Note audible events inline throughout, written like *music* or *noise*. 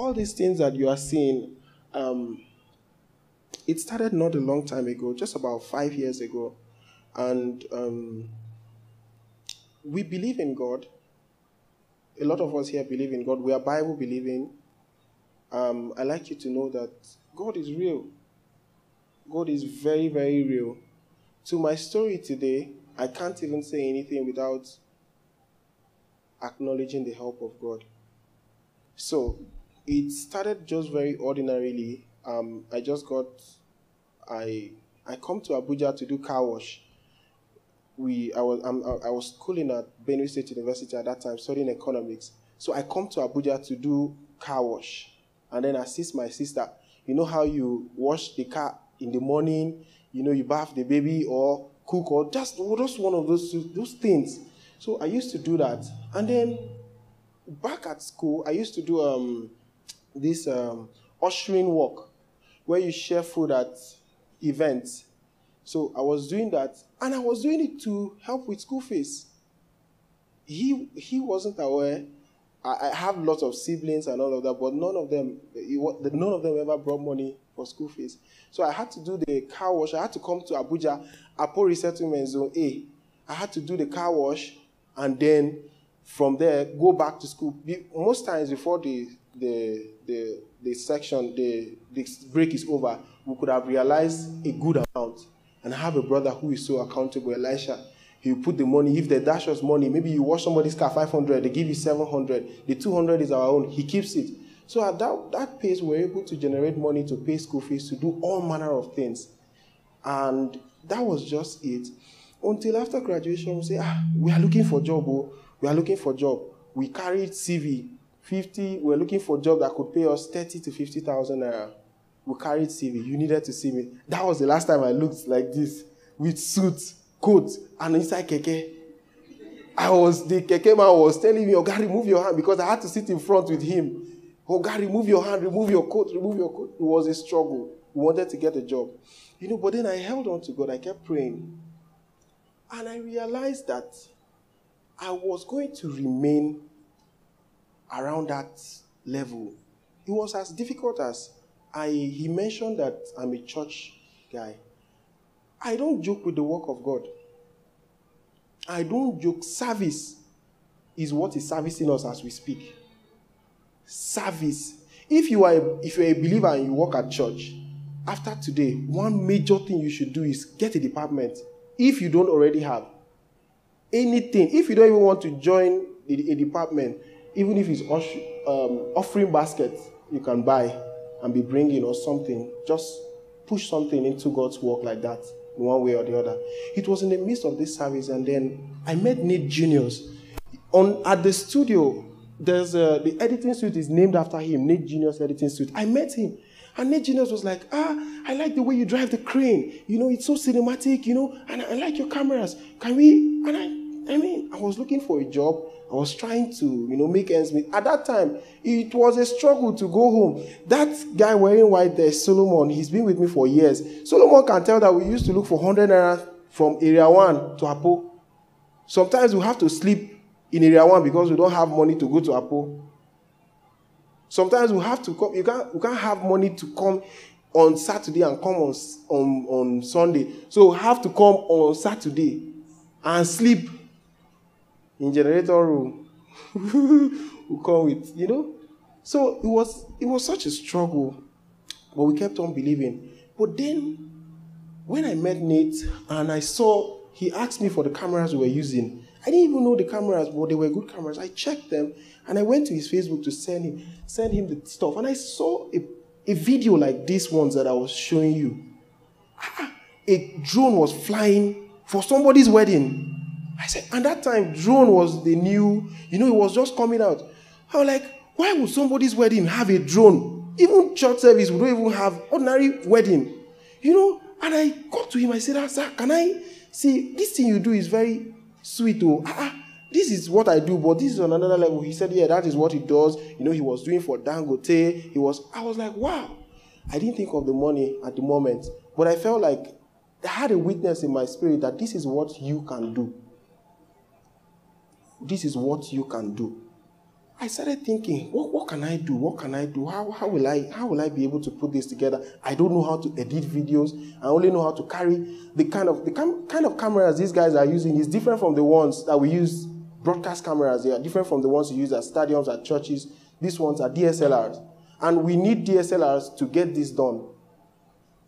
all these things that you are seeing, um, it started not a long time ago, just about five years ago. And um, we believe in God. A lot of us here believe in God. We are Bible believing. Um, I like you to know that God is real. God is very, very real. To my story today, I can't even say anything without acknowledging the help of God. So it started just very ordinarily. Um, I just got, I I come to Abuja to do car wash. We I was I'm, I was schooling at Benue State University at that time, studying economics. So I come to Abuja to do car wash, and then assist my sister. You know how you wash the car in the morning, you know you bath the baby or cook or just just one of those those things. So I used to do that, and then back at school, I used to do um, this um, ushering work where you share food at events. So I was doing that, and I was doing it to help with school fees. He he wasn't aware. I, I have lots of siblings and all of that, but none of them none of them ever brought money for school fees. So I had to do the car wash. I had to come to Abuja, Apo Resettlement Zone A. I had to do the car wash, and then from there go back to school. Most times before the the the, the section the, the break is over, we could have realized a good amount. And have a brother who is so accountable, Elisha. He put the money. If they dash us money, maybe you wash somebody's car 500, they give you 700. The 200 is our own. He keeps it. So at that, that pace, we're able to generate money to pay school fees, to do all manner of things. And that was just it. Until after graduation, we say, ah, we are looking for job. Oh. We are looking for job. We carried CV, 50. We're looking for a job that could pay us 30 to 50,000 naira. We carried CV. You needed to see me. That was the last time I looked like this with suit, coat, and inside keke. I was the keke man was telling me, "Oh God, remove your hand," because I had to sit in front with him. God, remove your hand, remove your coat, remove your coat. It was a struggle. We wanted to get a job, you know. But then I held on to God. I kept praying, and I realized that I was going to remain around that level. It was as difficult as I he mentioned that I'm a church guy. I don't joke with the work of God. I don't joke. Service is what is servicing us as we speak. Service. If you are a, if you're a believer and you work at church, after today, one major thing you should do is get a department. If you don't already have anything, if you don't even want to join a, a department, even if it's um, offering baskets, you can buy and be bringing or something. Just push something into God's work like that, in one way or the other. It was in the midst of this service, and then I met Nate Juniors. On at the studio, there's a, the editing suite is named after him, Nate Juniors editing suite. I met him. And Nate Juniors was like, ah, I like the way you drive the crane. You know, it's so cinematic, you know, and I, I like your cameras. Can we? And I, I mean, I was looking for a job. I was trying to, you know, make ends meet. At that time, it was a struggle to go home. That guy wearing white there, Solomon, he's been with me for years. Solomon can tell that we used to look for 100 naira from area one to Apo. Sometimes we have to sleep in area one because we don't have money to go to Apo. Sometimes we have to come, you can't, you can't have money to come on Saturday and come on, on, on Sunday. So we have to come on Saturday and sleep in generator room *laughs* we come with, you know. So it was it was such a struggle, but we kept on believing. But then when I met Nate and I saw he asked me for the cameras we were using. I didn't even know the cameras, but they were good cameras. I checked them and I went to his Facebook to send him send him the stuff. And I saw a, a video like this ones that I was showing you. Ah, a drone was flying for somebody's wedding. I said, and that time drone was the new, you know, it was just coming out. I was like, why would somebody's wedding have a drone? Even church service, we don't even have ordinary wedding. You know, and I got to him, I said, ah, sir, can I see this thing you do is very sweet. Oh, ah, ah, this is what I do, but this is on another level. He said, yeah, that is what he does. You know, he was doing for Dangote. He was, I was like, wow. I didn't think of the money at the moment, but I felt like I had a witness in my spirit that this is what you can do this is what you can do. I started thinking, what, what can I do? What can I do? How, how will I how will I be able to put this together? I don't know how to edit videos. I only know how to carry the kind of the cam- kind of cameras these guys are using is different from the ones that we use broadcast cameras. They are different from the ones you use at stadiums, at churches. These ones are DSLRs. And we need DSLRs to get this done.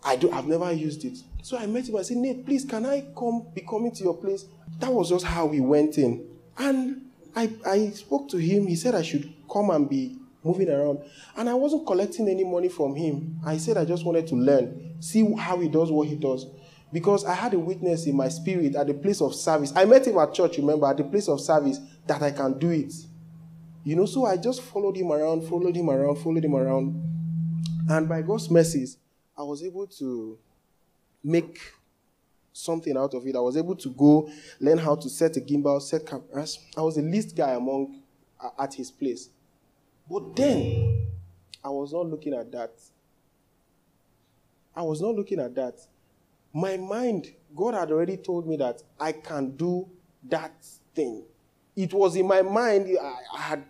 I do I've never used it. So I met him. I said, Nate, please, can I come be coming to your place? That was just how we went in. And I, I spoke to him. He said I should come and be moving around. And I wasn't collecting any money from him. I said I just wanted to learn, see how he does what he does. Because I had a witness in my spirit at the place of service. I met him at church, remember, at the place of service that I can do it. You know, so I just followed him around, followed him around, followed him around. And by God's mercies, I was able to make something out of it. I was able to go learn how to set a gimbal, set cameras. I was the least guy among at his place. But then I was not looking at that. I was not looking at that. My mind, God had already told me that I can do that thing. It was in my mind, I, I had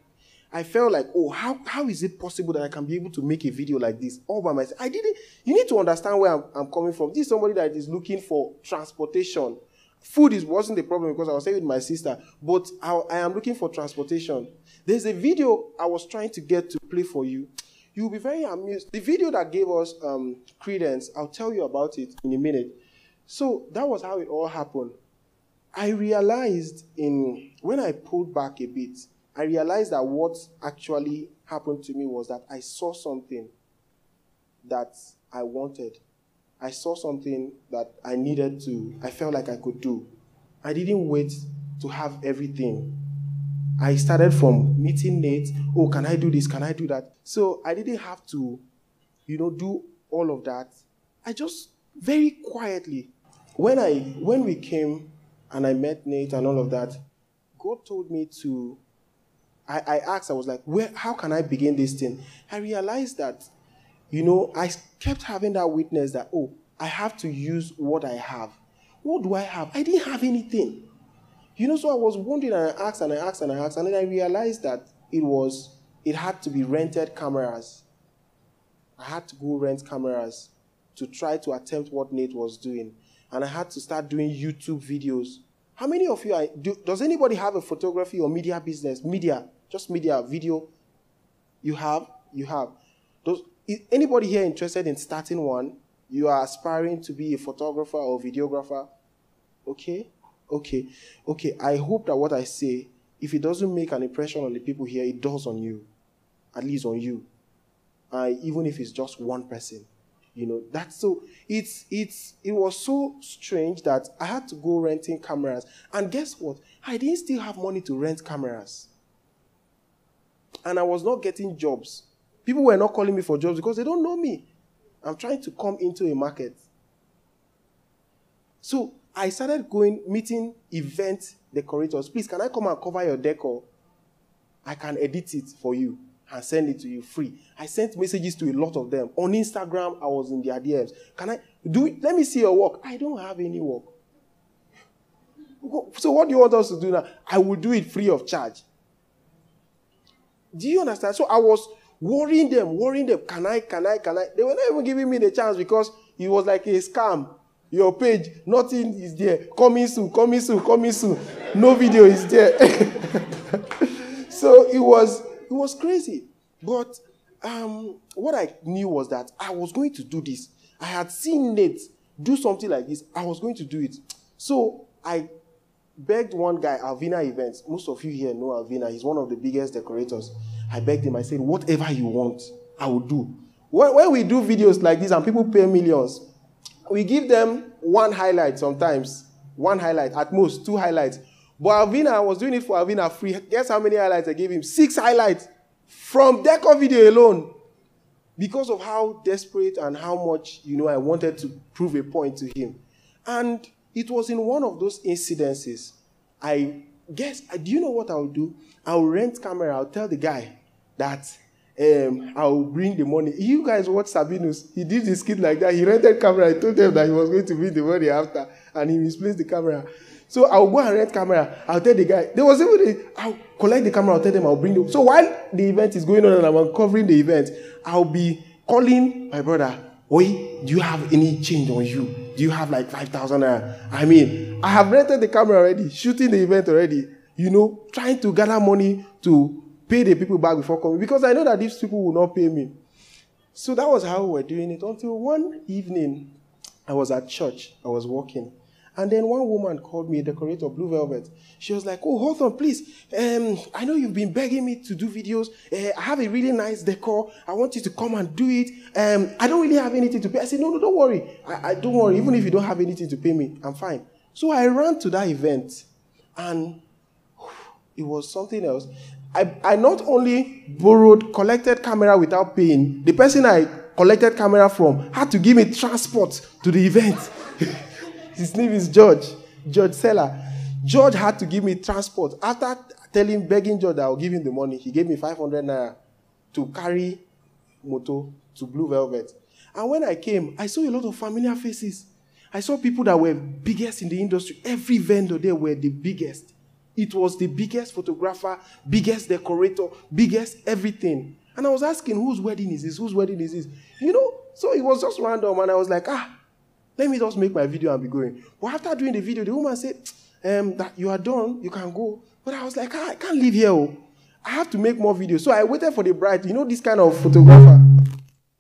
I felt like, oh, how, how is it possible that I can be able to make a video like this all by myself? I didn't, you need to understand where I'm, I'm coming from. This is somebody that is looking for transportation. Food is, wasn't the problem because I was staying with my sister, but I, I am looking for transportation. There's a video I was trying to get to play for you. You'll be very amused. The video that gave us um, credence, I'll tell you about it in a minute. So that was how it all happened. I realized in when I pulled back a bit, I realized that what actually happened to me was that I saw something that I wanted. I saw something that I needed to, I felt like I could do. I didn't wait to have everything. I started from meeting Nate. Oh, can I do this? Can I do that? So I didn't have to, you know, do all of that. I just very quietly, when I when we came and I met Nate and all of that, God told me to I, I asked, I was like, where, how can I begin this thing? I realized that, you know, I kept having that witness that, oh, I have to use what I have. What do I have? I didn't have anything. You know, so I was wondering and I asked and I asked and I asked, and then I realized that it was, it had to be rented cameras. I had to go rent cameras to try to attempt what Nate was doing. And I had to start doing YouTube videos how many of you are, do, does anybody have a photography or media business? Media, just media, video. You have, you have. Does anybody here interested in starting one? You are aspiring to be a photographer or videographer? Okay, okay, okay. I hope that what I say, if it doesn't make an impression on the people here, it does on you, at least on you. Uh, even if it's just one person. You know, that's so it's it's it was so strange that I had to go renting cameras. And guess what? I didn't still have money to rent cameras. And I was not getting jobs. People were not calling me for jobs because they don't know me. I'm trying to come into a market. So I started going, meeting event decorators. Please, can I come and cover your decor? I can edit it for you and send it to you free. I sent messages to a lot of them. On Instagram, I was in their DMs. Can I do it? Let me see your work. I don't have any work. So what do you want us to do now? I will do it free of charge. Do you understand? So I was worrying them, worrying them. Can I, can I, can I? They were not even giving me the chance because it was like a scam. Your page, nothing is there. Coming soon, coming soon, coming soon. No video is there. *laughs* so it was it was crazy. But um, what I knew was that I was going to do this. I had seen Nate do something like this. I was going to do it. So I begged one guy, Alvina Events. Most of you here know Alvina. He's one of the biggest decorators. I begged him. I said, whatever you want, I will do. When, when we do videos like this and people pay millions, we give them one highlight sometimes, one highlight, at most two highlights. But Alvina, I was doing it for Alvina free. Guess how many highlights I gave him? Six highlights from Deco video alone. Because of how desperate and how much, you know, I wanted to prove a point to him. And it was in one of those incidences. I guess, do you know what I'll do? I'll rent camera. I'll tell the guy that um, I'll bring the money. You guys watch Sabinus. He did this kid like that. He rented camera. I told them that he was going to bring the money after, and he misplaced the camera. So I'll go and rent camera. I'll tell the guy. There was even a, I'll collect the camera. I'll tell them I'll bring them. So while the event is going on and I'm uncovering the event, I'll be calling my brother. Oi, do you have any change on you? Do you have like five thousand? I mean, I have rented the camera already, shooting the event already. You know, trying to gather money to pay the people back before coming because I know that these people will not pay me. So that was how we were doing it until one evening I was at church. I was walking. And then one woman called me, a decorator, Blue Velvet. She was like, Oh, on, please. Um, I know you've been begging me to do videos. Uh, I have a really nice decor. I want you to come and do it. Um, I don't really have anything to pay. I said, No, no, don't worry. I, I don't worry. Even if you don't have anything to pay me, I'm fine. So I ran to that event and it was something else. I, I not only borrowed, collected camera without paying, the person I collected camera from had to give me transport to the event. *laughs* His name is George, George Seller. George had to give me transport. After telling, begging George that I'll give him the money, he gave me 500 naira to carry moto to Blue Velvet. And when I came, I saw a lot of familiar faces. I saw people that were biggest in the industry. Every vendor there were the biggest. It was the biggest photographer, biggest decorator, biggest everything. And I was asking, whose wedding is this? Whose wedding is this? You know, so it was just random. And I was like, ah, let me just make my video and be going. But after doing the video, the woman said, um, that you are done, you can go. But I was like, ah, I can't leave here. Oh. I have to make more videos. So I waited for the bride. You know, this kind of photographer.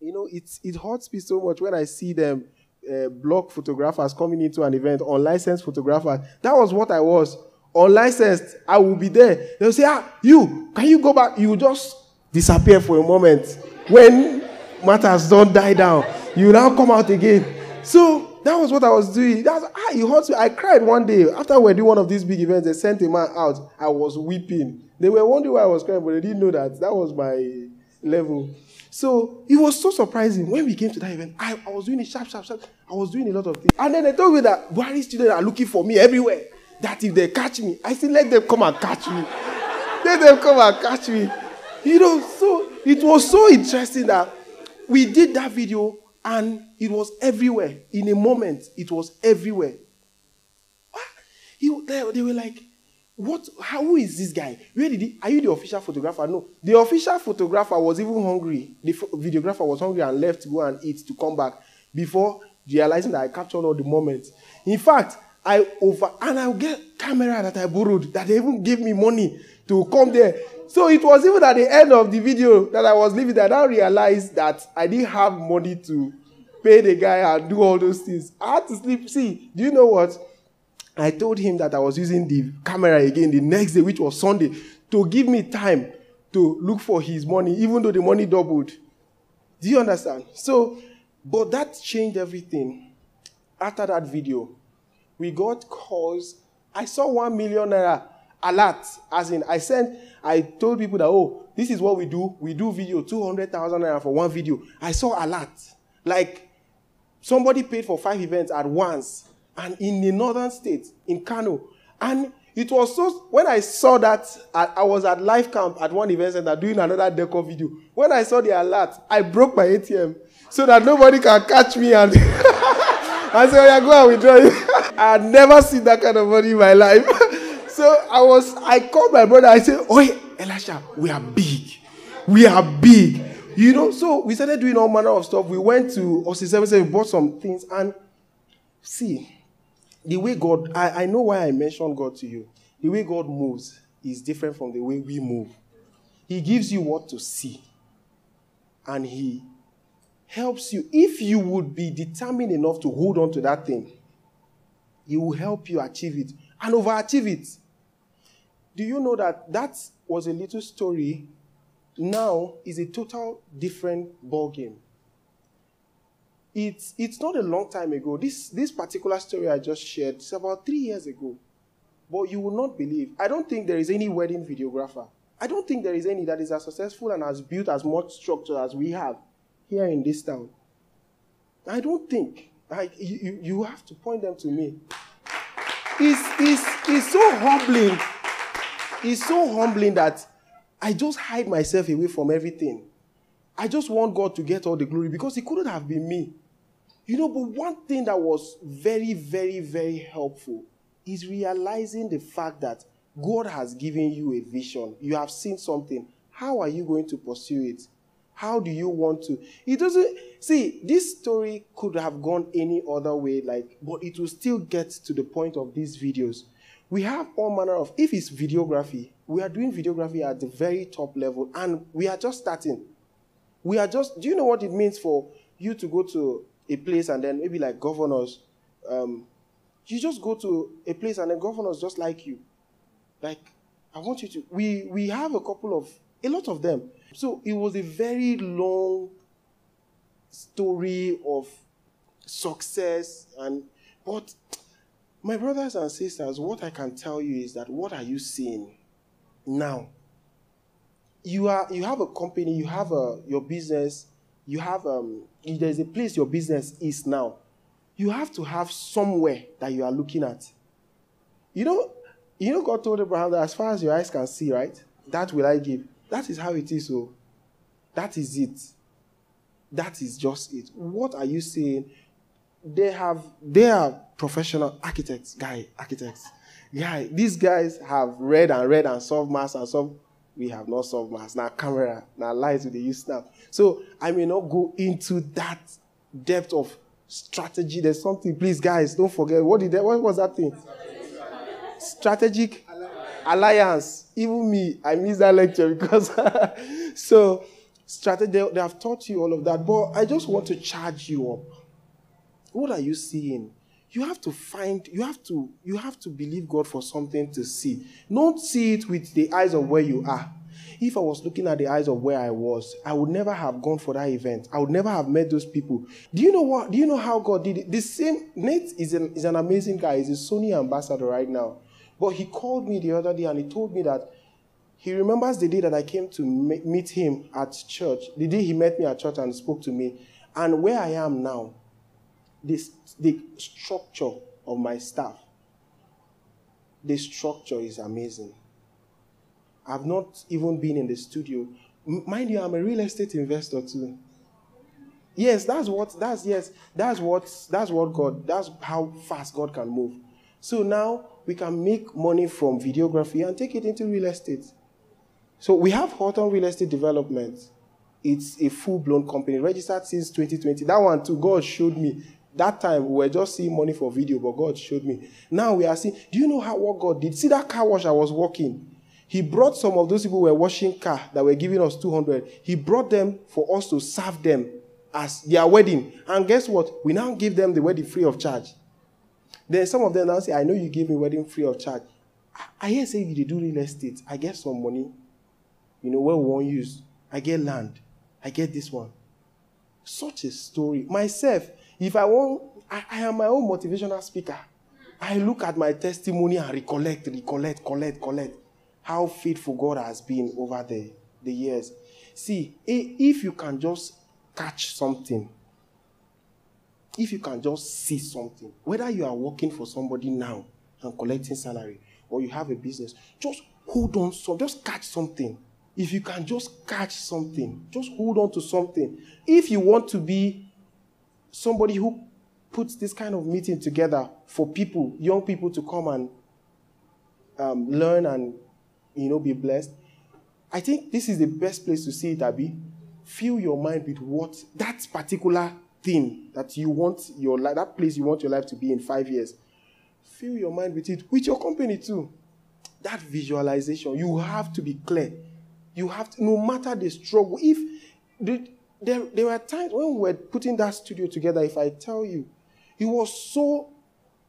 You know, it, it hurts me so much when I see them uh, block photographers coming into an event, unlicensed photographers. That was what I was. Unlicensed, I will be there. They'll say, ah, you, can you go back? You just disappear for a moment. When matters don't die down, you now come out again. So that was what I was doing. That's ah, it hurts me. I cried one day after we doing one of these big events. They sent a man out. I was weeping. They were wondering why I was crying, but they didn't know that that was my level. So it was so surprising when we came to that event. I, I was doing it sharp, sharp, sharp. I was doing a lot of things. And then they told me that Buhari students are looking for me everywhere. That if they catch me, I said, let them come and catch me. *laughs* let them come and catch me. You know, so it was so interesting that we did that video and it was everywhere. In a moment, it was everywhere. He, they, they were like, what? How who is this guy? Where did he? Are you the official photographer? No. The official photographer was even hungry. The videographer was hungry and left to go and eat to come back before realizing that I captured all the moments. In fact, I over and I get camera that I borrowed that they even gave me money to come there. So it was even at the end of the video that I was leaving that I realized that I didn't have money to pay the guy and do all those things. I had to sleep. See, do you know what? I told him that I was using the camera again the next day, which was Sunday, to give me time to look for his money, even though the money doubled. Do you understand? So, but that changed everything. After that video, we got calls. I saw one million naira alert, as in I sent, I told people that, oh, this is what we do. We do video, 200,000 naira for one video. I saw alert. Like, somebody paid for five events at once and in the northern state, in Kano. And it was so, when I saw that, I, I was at life camp at one event center doing another decor video. When I saw the alert, I broke my ATM so that nobody can catch me and, *laughs* I said, oh, yeah, go and withdraw it. *laughs* I had never seen that kind of money in my life. *laughs* so I was, I called my brother, I said, oh, Elisha, we are big. We are big. You know, so we started doing all manner of stuff. We went to Austin 77, we bought some things, and see, the way God, I, I know why I mentioned God to you. The way God moves is different from the way we move. He gives you what to see, and He helps you. If you would be determined enough to hold on to that thing, He will help you achieve it and overachieve it. Do you know that that was a little story? Now is a total different ball game it's, it's not a long time ago. This, this particular story I just shared, it's about three years ago. But you will not believe. I don't think there is any wedding videographer. I don't think there is any that is as successful and has built as much structure as we have here in this town. I don't think. I, you, you have to point them to me. It's, it's, it's so humbling. It's so humbling that I just hide myself away from everything. I just want God to get all the glory because it couldn't have been me. You know, but one thing that was very, very, very helpful is realizing the fact that God has given you a vision. You have seen something. How are you going to pursue it? How do you want to? It doesn't see this story could have gone any other way, like, but it will still get to the point of these videos. We have all manner of if it's videography, we are doing videography at the very top level, and we are just starting. We are just. Do you know what it means for you to go to a place and then maybe like governors? Um, you just go to a place and the governors just like you. Like, I want you to. We we have a couple of a lot of them. So it was a very long story of success and but my brothers and sisters, what I can tell you is that what are you seeing now? You are you have a company, you have a your business, you have um there's a place your business is now. You have to have somewhere that you are looking at. You know, you know God told Abraham that as far as your eyes can see, right? That will I give. That is how it is. So that is it. That is just it. What are you saying? They have they are professional architects, guy, architects. Guy, these guys have read and read and solved maths and solved. We have not solved maths. Now camera, now lights with the use now. So I may not go into that depth of strategy. There's something, please, guys, don't forget. What did that, what was that thing? Strategic alliance. Even me, I missed that lecture because *laughs* so strategy they, they have taught you all of that. But I just want to charge you up. What are you seeing? You have to find, you have to, you have to believe God for something to see. Don't see it with the eyes of where you are. If I was looking at the eyes of where I was, I would never have gone for that event. I would never have met those people. Do you know what? Do you know how God did it? The same Nate is an, is an amazing guy. He's a Sony ambassador right now. But he called me the other day and he told me that he remembers the day that I came to meet him at church, the day he met me at church and spoke to me, and where I am now, this, the structure of my staff, the structure is amazing. I've not even been in the studio. Mind you, I'm a real estate investor too. Yes, that's what that's yes, that's what that's what God that's how fast God can move. So now we can make money from videography and take it into real estate. So we have Hawthorne Real Estate Development. It's a full-blown company, registered since 2020. That one too, God showed me. That time we were just seeing money for video, but God showed me. Now we are seeing. Do you know how what God did? See that car wash I was working. He brought some of those people who were washing car that were giving us 200. He brought them for us to serve them as their wedding. And guess what? We now give them the wedding free of charge. Then some of them now say, I know you gave me wedding free of charge. I, hear say you do real estate, I get some money. You know, where we won't use. I get land. I get this one. Such a story. Myself, if I want, I, I am my own motivational speaker. I look at my testimony and recollect, recollect, collect, collect how faithful God has been over the, the years. See, if you can just catch something, if you can just see something, whether you are working for somebody now and collecting salary or you have a business, just hold on so just catch something. If you can just catch something, just hold on to something. If you want to be somebody who puts this kind of meeting together for people, young people to come and um, learn and you know be blessed, I think this is the best place to see it, Abby. Fill your mind with what that particular thing that you want your life, that place you want your life to be in five years, fill your mind with it, with your company too. That visualization, you have to be clear. You have to, no matter the struggle, if the, there, there were times when we were putting that studio together, if I tell you, it was so,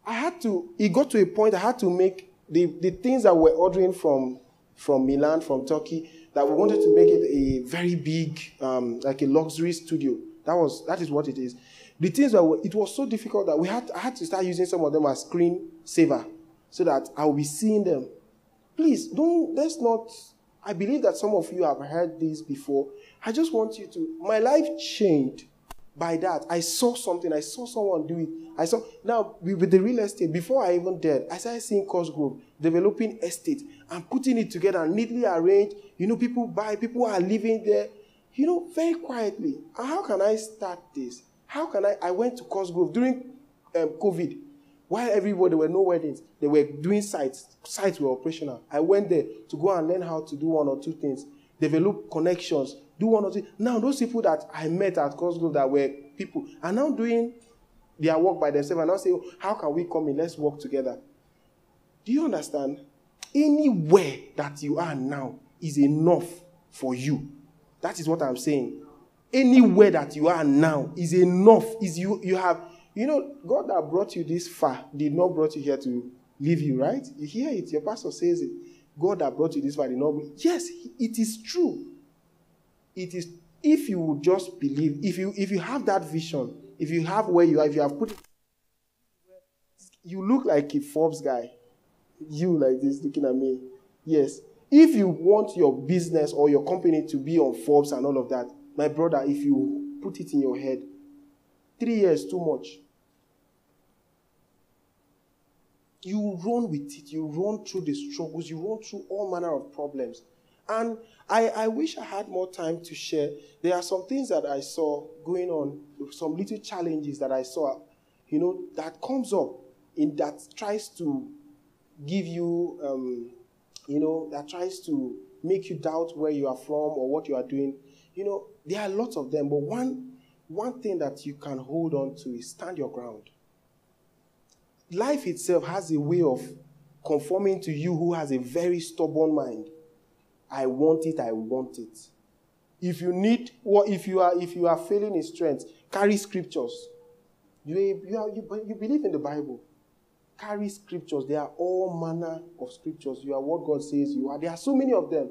I had to, it got to a point I had to make the, the things that we're ordering from, from Milan, from Turkey, that we wanted to make it a very big, um, like a luxury studio that was that is what it is. The things that were, it was so difficult that we had I had to start using some of them as screen saver so that I will be seeing them. Please don't let's not I believe that some of you have heard this before. I just want you to my life changed by that. I saw something, I saw someone do it. I saw now with the real estate, before I even did, I started seeing Cosgrove developing estate and putting it together neatly arranged. You know, people buy, people are living there you know, very quietly. How can I start this? How can I? I went to Cosgrove during um, COVID. While everybody there were no weddings, they were doing sites. Sites were operational. I went there to go and learn how to do one or two things, develop connections, do one or two. Now those people that I met at Cosgrove that were people are now doing their work by themselves and now say, oh, how can we come in? Let's work together. Do you understand? Anywhere that you are now is enough for you. That is what I'm saying. Anywhere that you are now is enough. Is you you have you know God that brought you this far did not brought you here to leave you, right? You hear it. Your pastor says it. God that brought you this far did not. Yes, it is true. It is if you would just believe, if you if you have that vision, if you have where you are, if you have put it, you look like a Forbes guy. You like this looking at me. Yes. If you want your business or your company to be on Forbes and all of that, my brother, if you put it in your head, three years too much. You run with it, you run through the struggles, you run through all manner of problems. And I, I wish I had more time to share. There are some things that I saw going on, some little challenges that I saw, you know, that comes up in that tries to give you, um, you know, that tries to make you doubt where you are from or what you are doing. You know, there are lots of them, but one one thing that you can hold on to is stand your ground. Life itself has a way of conforming to you who has a very stubborn mind. I want it, I want it. If you need, if you are, if you are failing in strength, carry scriptures. You, you, are, you, you believe in the Bible. Carry scriptures. There are all manner of scriptures. You are what God says you are. There are so many of them.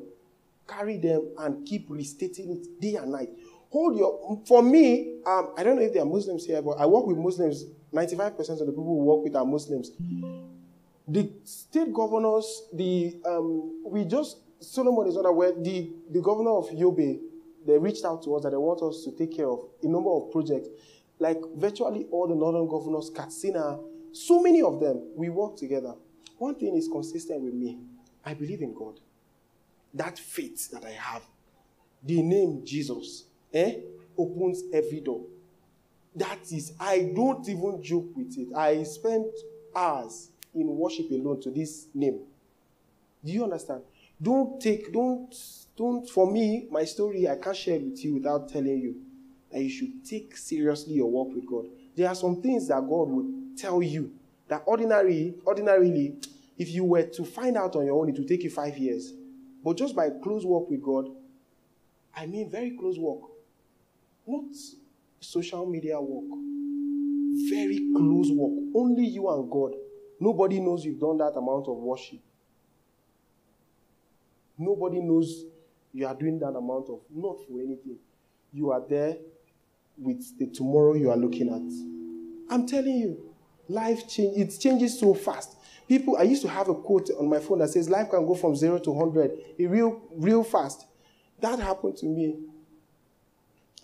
Carry them and keep restating it day and night. Hold your. For me, um, I don't know if there are Muslims here, but I work with Muslims. 95% of the people who work with are Muslims. The state governors, the um, we just Solomon is unaware. The, the governor of Yobe, they reached out to us that they want us to take care of a number of projects. Like virtually all the northern governors, Katsina, so many of them, we work together. One thing is consistent with me I believe in God. That faith that I have, the name Jesus, eh, opens every door. That is, I don't even joke with it. I spent hours in worship alone to this name. Do you understand? Don't take, don't, don't, for me, my story, I can't share with you without telling you that you should take seriously your walk with God. There are some things that God would tell you that ordinarily, ordinarily, if you were to find out on your own, it would take you five years. But just by close work with God, I mean very close work, not social media work, very close work. Only you and God. Nobody knows you've done that amount of worship. Nobody knows you are doing that amount of, not for anything. You are there with the tomorrow you are looking at. I'm telling you, life change, it changes so fast. People, I used to have a quote on my phone that says life can go from zero to 100 real, real fast. That happened to me.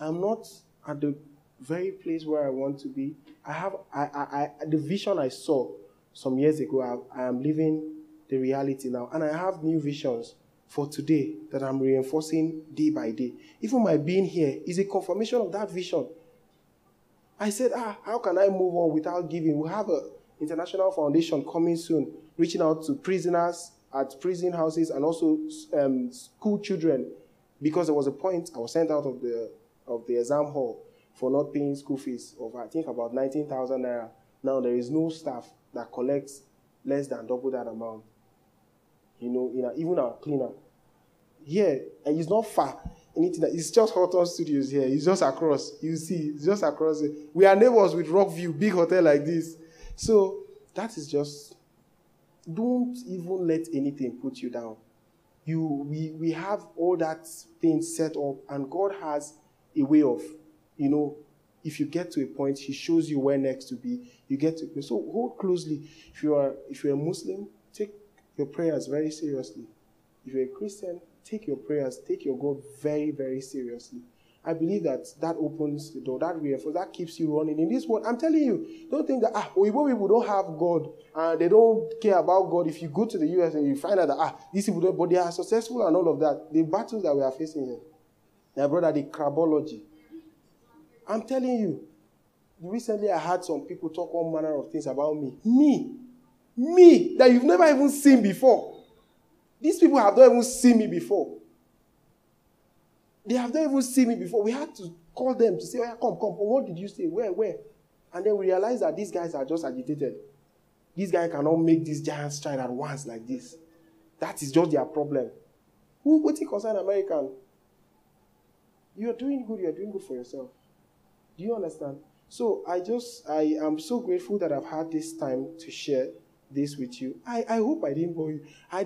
I'm not at the very place where I want to be. I have I, I, I the vision I saw some years ago. I, I am living the reality now, and I have new visions for today that I'm reinforcing day by day. Even my being here is a confirmation of that vision. I said, ah, how can I move on without giving? We have an international foundation coming soon, reaching out to prisoners at prison houses and also um, school children, because there was a point I was sent out of the of the exam hall for not paying school fees of I think about 19,000 naira. Now there is no staff that collects less than double that amount you know, in a, even our cleaner. Yeah, and it's not far. Anything that it's just Hawthorne Studios here. It's just across. You see, it's just across. We are neighbors with Rockview, big hotel like this. So that is just. Don't even let anything put you down. You, we, we have all that thing set up, and God has a way of, you know, if you get to a point, He shows you where next to be. You get to so hold closely. If you are if you're a Muslim, take your prayers very seriously. If you're a Christian, take your prayers, take your God very, very seriously. I believe that that opens the door, that reinforces, that keeps you running. In this world, I'm telling you, don't think that, ah, Oyibo people don't have God and they don't care about God. If you go to the US and you find out that, ah, these people don't, but they are successful and all of that. The battles that we are facing here, my brother, the crabology. I'm telling you, recently I had some people talk all manner of things about me. Me. Me that you've never even seen before. These people have not even seen me before. They have not even seen me before. We had to call them to say, oh, yeah, come, come. What did you say? Where, where? And then we realized that these guys are just agitated. This guy cannot make this giant stride at once like this. That is just their problem. Who what it concern American? You are doing good, you are doing good for yourself. Do you understand? So I just I am so grateful that I've had this time to share this with you. I, I hope I didn't bore you. I